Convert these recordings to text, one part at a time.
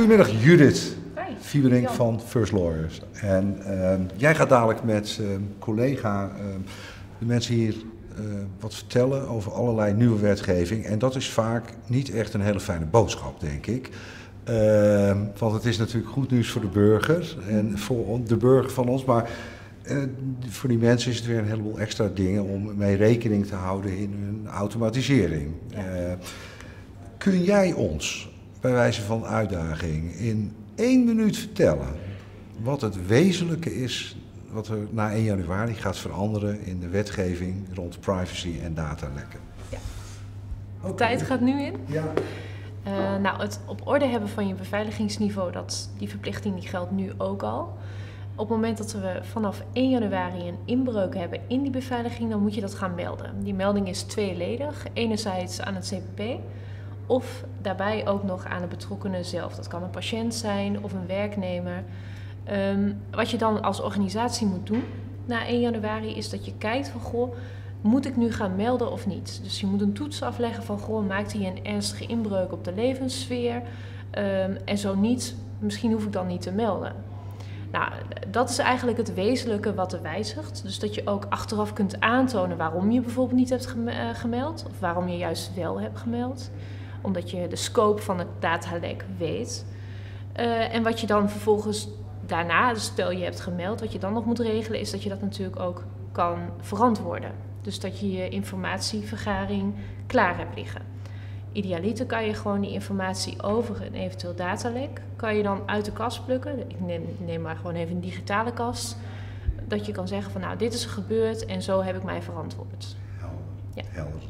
Goedemiddag Judith Jan. van First Lawyers. En ehm, jij gaat dadelijk met ehm, collega ehm, de mensen hier wat vertellen over allerlei nieuwe wetgeving. En dat is vaak niet echt een hele fijne boodschap, denk ik. Want het is natuurlijk goed nieuws voor de burger en voor de burger van ons. Maar eh, voor die mensen is het weer een heleboel extra dingen om mee rekening te houden in hun automatisering. Ja. Eh, kun jij ons, bij wijze van uitdaging, in één minuut vertellen wat het wezenlijke is wat er na 1 januari gaat veranderen in de wetgeving rond privacy en datalekken? Ja. Tijd gaat nu in. Ja. Eh, nou, het op orde hebben van je beveiligingsniveau, dat, die verplichting die geldt nu ook al. Op het moment dat we vanaf 1 januari een inbreuk hebben in die beveiliging, dan moet je dat gaan melden. Die melding is tweeledig. Enerzijds aan het CPP of daarbij ook nog aan de betrokkenen zelf. Dat kan een patiënt zijn of een werknemer. Ehm, wat je dan als organisatie moet doen na 1 januari is dat je kijkt van goh, moet ik nu gaan melden of niet? Dus je moet een toets afleggen van goh, maakt hij een ernstige inbreuk op de levenssfeer? Ehm, en zo niet, misschien hoef ik dan niet te melden. Nou, dat is eigenlijk het wezenlijke wat er wijzigt. Dus dat je ook achteraf kunt aantonen waarom je bijvoorbeeld niet hebt eh, gemeld, of waarom je juist wel hebt gemeld. Omdat je de scope van het datalek weet. Eh, en wat je dan vervolgens daarna, dus stel je hebt gemeld, wat je dan nog moet regelen, is dat je dat natuurlijk ook kan verantwoorden. Dus dat je je informatievergaring klaar hebt liggen. Idealiter kan je gewoon die informatie over een eventueel datalek, kan je dan uit de kast plukken. Ik neem, neem maar gewoon even een digitale kast. Dat je kan zeggen van nou, dit is er gebeurd en zo heb ik mij verantwoord. Helder. Ja. Helder.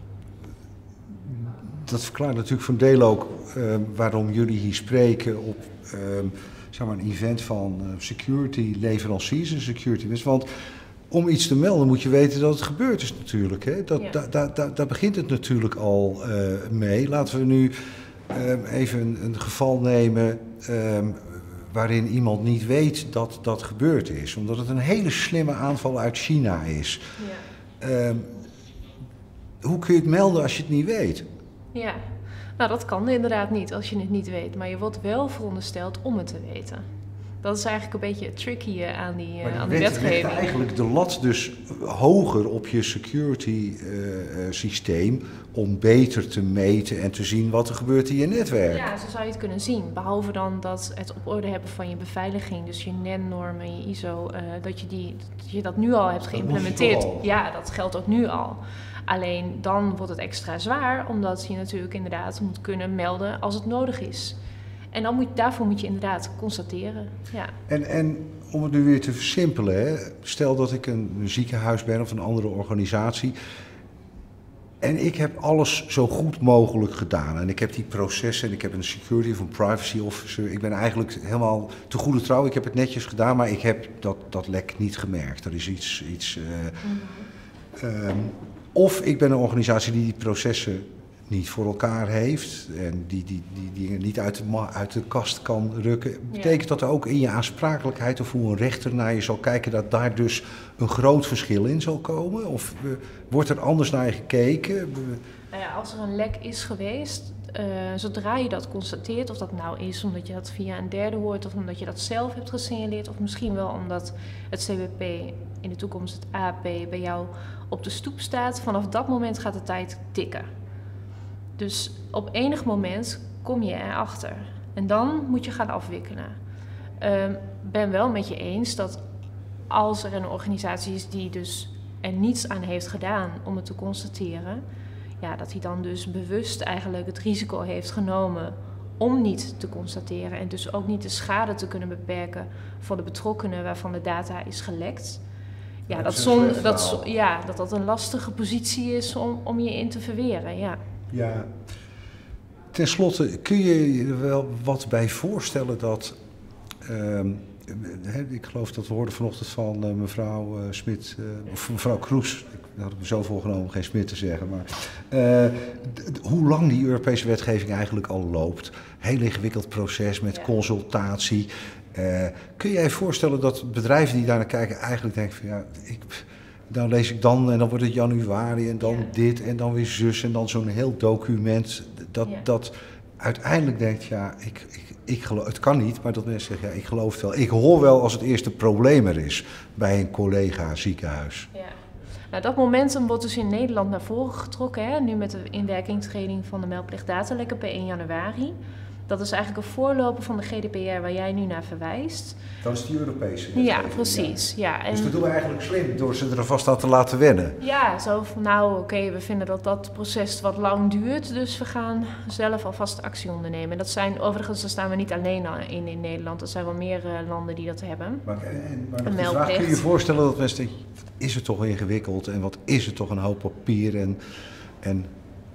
Dat verklaart natuurlijk voor een deel ook eh, waarom jullie hier spreken op ehm, zeg maar een event van eh, security leveranciers en security mensen. Want om iets te melden moet je weten dat het gebeurd is natuurlijk. Hè? Dat, Ja. da- da- da- daar begint het natuurlijk al eh, mee. Laten we nu ehm, even een, een geval nemen ehm, waarin iemand niet weet dat dat gebeurd is. Omdat het een hele slimme aanval uit China is. Ja. Ehm, hoe kun je het melden als je het niet weet? Ja, nou dat kan inderdaad niet als je het niet weet. Maar je wordt wel verondersteld om het te weten. Dat is eigenlijk een beetje het tricky eh, aan die, eh, aan die wet wetgeving. eigenlijk de lat dus hoger op je security eh, systeem om beter te meten en te zien wat er gebeurt in je netwerk. Ja, zo zou je het kunnen zien. Behalve dan dat het op orde hebben van je beveiliging, dus je NEN-normen en je ISO, dat, je die, dat je dat nu al hebt geïmplementeerd. Ja, dat geldt ook nu al. Alleen dan wordt het extra zwaar, omdat je natuurlijk inderdaad moet kunnen melden als het nodig is. En dan moet, daarvoor moet je inderdaad constateren. Ja. En, en om het nu weer te versimpelen, hè, stel dat ik een, een ziekenhuis ben of een andere organisatie. En ik heb alles zo goed mogelijk gedaan. En ik heb die processen en ik heb een security of een privacy officer. Ik ben eigenlijk helemaal te goede trouw. Ik heb het netjes gedaan, maar ik heb dat, dat lek niet gemerkt. Er is iets. iets eh, ehm, of ik ben een organisatie die die processen niet voor elkaar heeft en die die, die dingen niet uit de, uit de kast kan rukken. Betekent dat er ook in je aansprakelijkheid of hoe een rechter naar je zal kijken, dat daar dus een groot verschil in zal komen? Of eh, wordt er anders naar je gekeken? Eh, Nou ja, als er een lek is geweest, eh, zodra je dat constateert, of dat nou is omdat je dat via een derde hoort, of omdat je dat zelf hebt gesignaleerd, of misschien wel omdat het CWP, in de toekomst het AP, bij jou op de stoep staat, vanaf dat moment gaat de tijd tikken. Dus op enig moment kom je erachter. En dan moet je gaan afwikkelen. Ehm ben wel met je eens dat als er een organisatie is die dus er niets aan heeft gedaan om het te constateren, ja, dat hij dan dus bewust eigenlijk het risico heeft genomen om niet te constateren en dus ook niet de schade te kunnen beperken voor de betrokkenen waarvan de data is gelekt. Ja, dat, dat zon, dat, ja, dat dat een lastige positie is om, om je in te verweren. Ja. Ja. Ten slotte, kun je je er wel wat bij voorstellen dat. ehm, ik geloof dat we hoorden vanochtend van eh, mevrouw eh, Smit, eh, of mevrouw Kroes. Ik had me zo voorgenomen om geen Smit te zeggen. Maar hoe lang die Europese wetgeving eigenlijk al loopt. Heel ingewikkeld proces met consultatie. Kun je je voorstellen dat bedrijven die daar naar kijken eigenlijk denken van ja, ik, dan lees ik dan en dan wordt het januari en dan Ja. dit en dan weer zus en dan zo'n heel document. Dat, Ja. dat uiteindelijk denkt, ja, ik, ik, ik geloof, het kan niet, maar dat mensen zeggen, ja, ik geloof het wel. Ik hoor wel als het eerste probleem er is bij een collega ziekenhuis. Ja. Nou, dat momentum wordt dus in Nederland naar voren getrokken, hè? nu met de inwerkingtreding van de meldplicht datalekken per 1 januari. Dat is eigenlijk een voorloper van de GDPR waar jij nu naar verwijst. Dat is die Europese. Ja, precies. Ja. En Dus dat doen we eigenlijk slim door ze er vast aan te laten wennen. ja, zo van nou oké, we vinden dat dat proces wat lang duurt, dus we gaan zelf alvast actie ondernemen. En dat zijn overigens, daar staan we niet alleen in in Nederland, er zijn wel meer eh, landen die dat hebben. Maar, en, en- maar Een de vraag, kun je je voorstellen dat mensen denken, wat is het toch ingewikkeld en wat is het toch een hoop papier en, en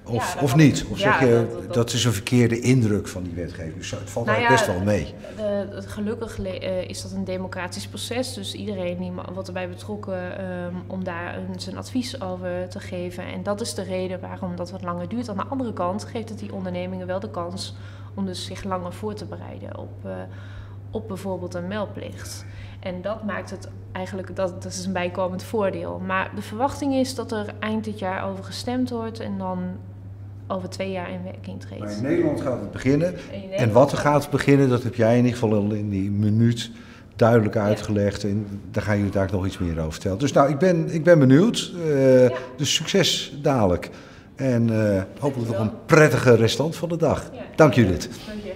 of, Ja, of niet? Of ja, zeg je, dat- dat, dat- dat- is een verkeerde indruk van die wetgeving. Dus het valt Nou ja, best wel mee. De, de- gelukkig eh, is dat een democratisch proces, dus iedereen die wordt erbij betrokken ehm, om daar een, zijn advies over te geven. En dat is de reden waarom dat wat langer duurt. Aan de andere kant geeft het die ondernemingen wel de kans om dus zich langer voor te bereiden op, eh, op bijvoorbeeld een meldplicht. En dat maakt het eigenlijk, dat, dat is een bijkomend voordeel. Maar de verwachting is dat er eind dit jaar over gestemd wordt en dan over twee jaar in werking treedt. Maar in Nederland gaat het beginnen. En wat er gaat beginnen, dat heb jij in ieder geval al in die minuut duidelijk uitgelegd. En daar gaan jullie daar nog iets meer over vertellen. Dus nou, ik ben, ik ben benieuwd. Eh, Ja. Dus succes dadelijk. En eh, hopelijk nog een prettige restant van de dag. Ja. Dank Judith. Dank je.